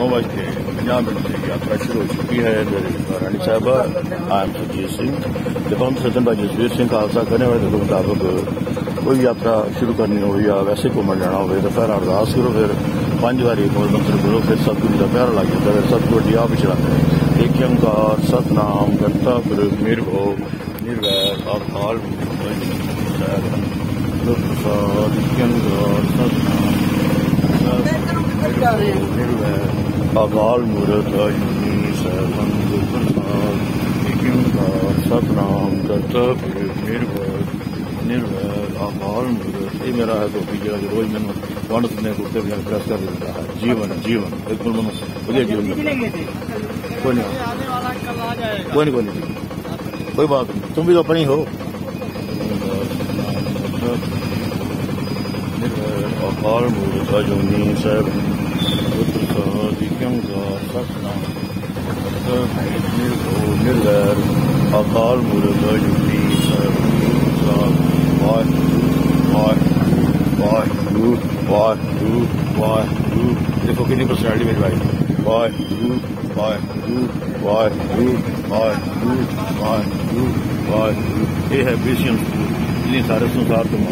نو بج کے پنجاب منٹ سے یاترا شروع ہو چکی ہے۔ میرے رانی صاحبہ آئی ایم سرجیت سنگھ جب ہم سچن بھائی جسویر سنگھ کا حادثہ کرنے والے کے مطابق کوئی یاترا شروع کرنی ہو یا ویسے گھومن جانا ہو تو پھر ارداس کرو۔ پھر پانچ باری مول منتر کرو۔ پھر سب کچھ پیارا لگ جاتا ہے سب کو آپ چلاتے ہیں۔ ایک امکار ست نام گنتا پر میر بھو نرویر اور حال اقال مورت اجنی سہبند پرساد ستنام گنتا پر میر بھو نرویر اقال مورت یہ میرا ہے تو روز میں ونڈ سنے کو پریس کر دیتا ہے جیون جیون ایک مجھے جیون کوئی نہیں کوئی نہیں کوئی نہیں کوئی بات نہیں تم بھی تو اپنی ہو اقال مورت اجنی سہبند نرویر اقال مورت اجنی دیکھو کتنی پرسنالٹی میری بھائی واہ واہ واہ واہ واہ یہ ہے بی اتنی سارے سنسار تم